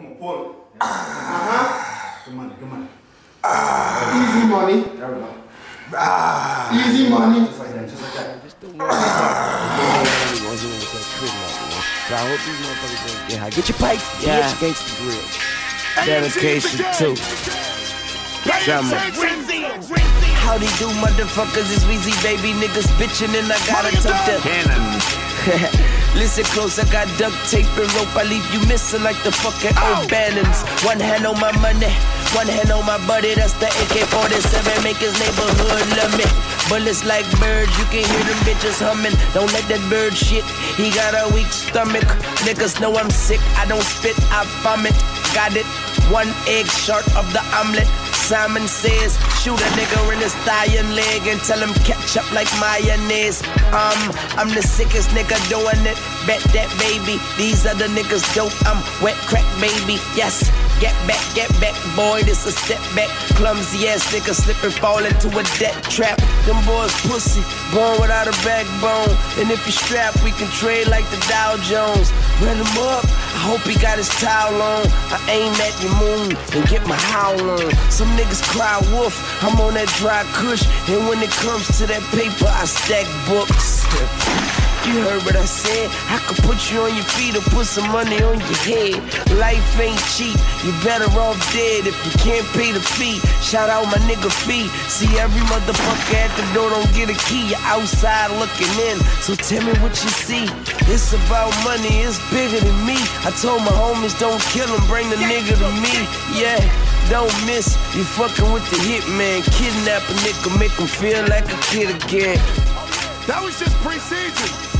Come on, pull it. Uh-huh. Good money, good money. Easy money. There we go. Easy money. Just like that, just like that. So I hope these motherfuckers don't get high. Get your pipe, yeah. Bitch, gangsta grill. Dedication too. Summer. Howdy do, motherfuckers, it's Weezy, baby. Niggas bitchin' and I gotta tuck the Listen close, I got duct tape and rope. I leave you missing like the fucking old Bannons. One hand on my money, one hand on my buddy. That's the AK-47. Make his neighborhood love me. Bullets like birds, you can hear them bitches humming. Don't let that bird shit. He got a weak stomach. Niggas know I'm sick. I don't spit, I vomit. Got it. One egg short of the omelet. Simon says, shoot a nigga in his thigh and leg and tell him catch up like mayonnaise. Um, I'm the sickest nigga doing it. Bet that baby. These other niggas dope. I'm wet crack baby. Yes. Get back, get back, boy, this a setback. Clumsy ass nigga slip and fall into a debt trap. Them boys pussy, born without a backbone. And if you strap, we can trade like the Dow Jones. Run him up, I hope he got his towel on. I aim at your moon and get my howl on. Some niggas cry wolf, I'm on that dry kush. And when it comes to that paper, I stack books. You heard what I said. I could put you on your feet or put some money on your head. Life ain't cheap. You better off dead if you can't pay the fee. Shout out my nigga fee. See every motherfucker at the door don't get a key. You're outside looking in. So tell me what you see. It's about money. It's bigger than me. I told my homies don't kill him. Bring the nigga to me. Yeah. Don't miss, you fucking with the hitman. Kidnap a nigga, make him feel like a kid again. That was just preseason.